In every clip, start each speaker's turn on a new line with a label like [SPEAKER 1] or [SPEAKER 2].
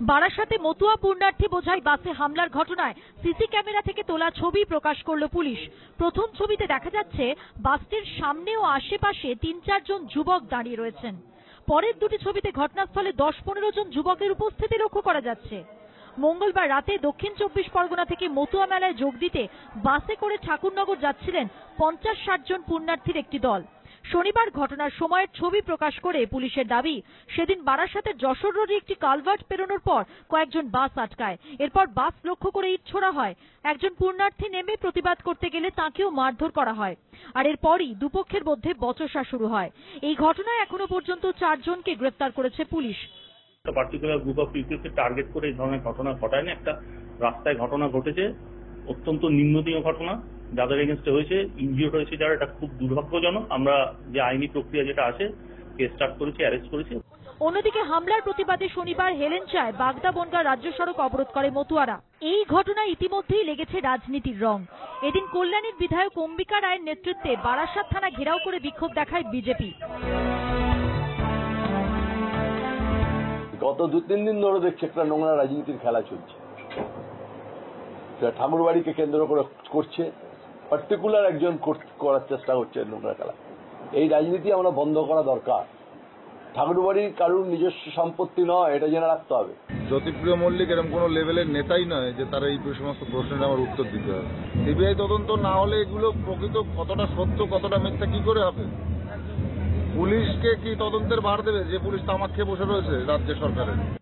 [SPEAKER 1] বারাসাতে মতুয়া পুণ্যার্থী বোঝাই বাসে হামলার ঘটনায় সিসি ক্যামেরা থেকে তোলা ছবি প্রকাশ করল পুলিশ। প্রথম ছবিতে দেখা যাচ্ছে, বাসটির সামনে ও আশেপাশে তিন চারজন যুবক দাঁড়িয়ে রয়েছেন। পরের দুটি ছবিতে ঘটনাস্থলে দশ পনেরো জন যুবকের উপস্থিতি লক্ষ্য করা যাচ্ছে। মঙ্গলবার রাতে দক্ষিণ চব্বিশ পরগনা থেকে মতুয়া মেলায় যোগ দিতে বাসে করে ঠাকুরনগর যাচ্ছিলেন পঞ্চাশ ষাট জন পুণ্যার্থীর একটি দল। শনিবার ঘটনার সময়ের ছবি প্রকাশ করে পুলিশের দাবি, সেদিন বারাসাতের যশোর রোডে একটি কালভার্ট পেরোনোর পর কয়েকজন বাস আটকায়। এরপর বাস লক্ষ্য করে ইট ছোড়া হয়। একজন পূর্ণার্থী নেমে প্রতিবাদ করতে গেলে তাকেও মারধর করা হয়। আর এরপরই দুপক্ষের মধ্যে বচসা শুরু হয়। এই ঘটনায় এখনও পর্যন্ত চারজনকে গ্রেফতার করেছে পুলিশ।
[SPEAKER 2] পার্টিকুলার গ্রুপ অফ পিপলকে টার্গেট করে এই ধরনের ঘটনা ঘটায় না একটা রাস্তায় ঘটনা ঘটেছে। অত্যন্ত নিম্ননীয় ঘটনা। যাদের এগেনস্টে হয়েছে ইনজিওর্ড হয়েছে যারা এটা খুব দুর্ভাগ্যজনক। আমরা যে আইনি প্রক্রিয়া যেটা আছে কেস স্টার্ট করেছি অ্যারেস্ট করেছি।
[SPEAKER 1] অন্যদিকে হামলার প্রতিবাদে শনিবার বাগদা বনগা রাজ্য সড়ক অবরোধ করে মতুয়ারা। এই ঘটনায় ইতিমধ্যেই লেগেছে রাজনীতির রং। এদিন কল্যাণীর বিধায়ক অম্বিকা রায়ের নেতৃত্বে বারাসাত থানা ঘেরাও করে বিক্ষোভ দেখায় বিজেপি।
[SPEAKER 3] গত দু তিন দিন ধরে দেখছি একটা নোংরা রাজনীতির খেলা চলছে। ঠাকুর বাড়িকে কেন্দ্র করে করছে। পার্টিকুলার একজন কর- করার চেষ্টা করছে নোংরা খেলা। এই রাজনীতি আমরা বন্ধ করা দরকার। ঠাকুর বাড়ির কারুর নিজস্ব সম্পত্তি নয়, এটা জেনে রাখতে হবে।
[SPEAKER 4] জ্যোতিপ্রিয় মল্লিক এরকম কোনো লেভেলের নেতাই নয় যে তারা এই সমস্ত প্রশ্নের আমার উত্তর দিতে হবে। সিবিআই তদন্ত না হলে এগুলো প্রকৃত কতটা সত্য, কতটা মিথ্যা, কি করে হবে? পুলিশকে কি তদন্তের ভার দেবে? যে পুলিশ তামাক খেয়ে বসে রয়েছে রাজ্য সরকারের।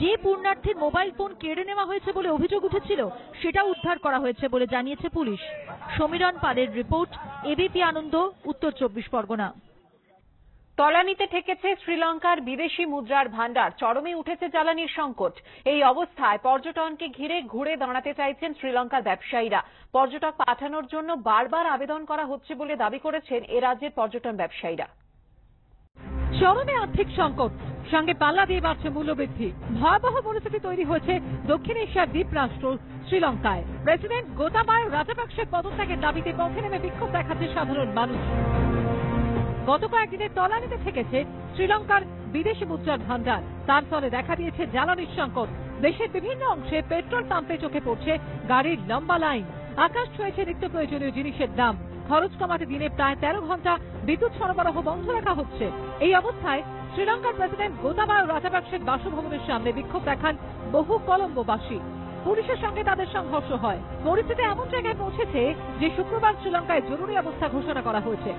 [SPEAKER 1] যে পুণ্যার্থীর মোবাইল ফোন কেড়ে নেওয়া হয়েছে বলে অভিযোগ উঠেছিল সেটা উদ্ধার করা হয়েছে বলে জানিয়েছে পুলিশ। সমীরণ পালের রিপোর্ট এবিপি আনন্দ উত্তর চব্বিশ পরগনা।
[SPEAKER 5] তলানিতে ঠেকেছে শ্রীলঙ্কার বিদেশি মুদ্রার ভান্ডার চরমে উঠেছে জ্বালানির সংকট। এই অবস্থায় পর্যটনকে ঘিরে ঘুরে দাঁড়াতে চাইছেন শ্রীলঙ্কার ব্যবসায়ীরা। পর্যটক পাঠানোর জন্য বারবার আবেদন করা হচ্ছে বলে দাবি করেছেন এ রাজ্যের পর্যটন ব্যবসায়ীরা।
[SPEAKER 1] চরমে আর্থিক সংকট। সঙ্গে পাল্লা দিয়ে বাড়ছে মূল্যবৃদ্ধি। ভয়াবহ পরিস্থিতি তৈরি হয়েছে দক্ষিণ এশিয়ার দ্বীপরাষ্ট্র শ্রীলঙ্কায়। প্রেসিডেন্ট গোতাবায় রাজাপাকসের পদত্যাগের দাবিতে পথে নেমে বিক্ষোভ দেখাচ্ছে সাধারণ মানুষ। গত কয়েকদিনের তলানিতে থেকেছে শ্রীলঙ্কার বিদেশি মুদ্রার ভান্ডার তার ফলে দেখা দিয়েছে জ্বালানির সংকট। দেশের বিভিন্ন অংশে পেট্রোল পাম্পে চোখে পড়ছে গাড়ির লম্বা লাইন। আকাশ ছুঁয়েছে নিত্য প্রয়োজনীয় জিনিসের দাম। খরচ কমাতে দিনে প্রায় তেরো ঘণ্টা বিদ্যুৎ সরবরাহ বন্ধ রাখা হচ্ছে। এই অবস্থায় শ্রীলঙ্কার প্রেসিডেন্ট গোতাবায় রাজাপাকসের বাসভবনের সামনে বিক্ষোভ দেখান বহু কলম্বোবাসী। পুলিশের সঙ্গে তাদের সংঘর্ষ হয়। পরিস্থিতি এমন জায়গায় পৌঁছেছে যে শুক্রবার শ্রীলঙ্কায় জরুরি অবস্থা ঘোষণা করা হয়েছে।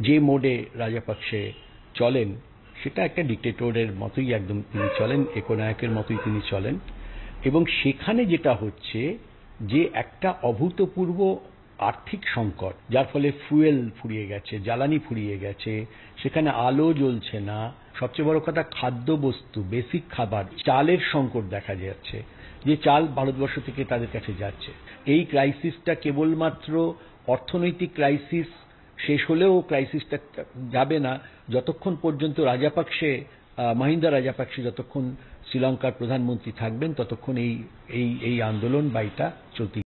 [SPEAKER 6] যে মোডে রাজাপাকসে চলেন, সেটা একটা ডিক্টেটরের মতোই একদম তিনি চলেন, একনায়কের মতোই তিনি চলেন। এবং সেখানে যেটা হচ্ছে যে একটা অভূতপূর্ব আর্থিক সংকট, যার ফলে ফুয়েল ফুরিয়ে গেছে, জ্বালানি ফুরিয়ে গেছে, সেখানে আলো জ্বলছে না। সবচেয়ে বড় কথা, খাদ্যবস্তু বেসিক খাবার, চালের সংকট দেখা যাচ্ছে, যে চাল ভারতবর্ষ থেকে তাদের কাছে যাচ্ছে। এই ক্রাইসিসটা কেবলমাত্র অর্থনৈতিক ক্রাইসিস শেষ হলেও ক্রাইসিসটা যাবে না। যতক্ষণ পর্যন্ত রাজাপাকসে মহিন্দা রাজাপাকসে যতক্ষণ শ্রীলঙ্কার প্রধানমন্ত্রী থাকবেন, ততক্ষণ এই এই আন্দোলন চলতেই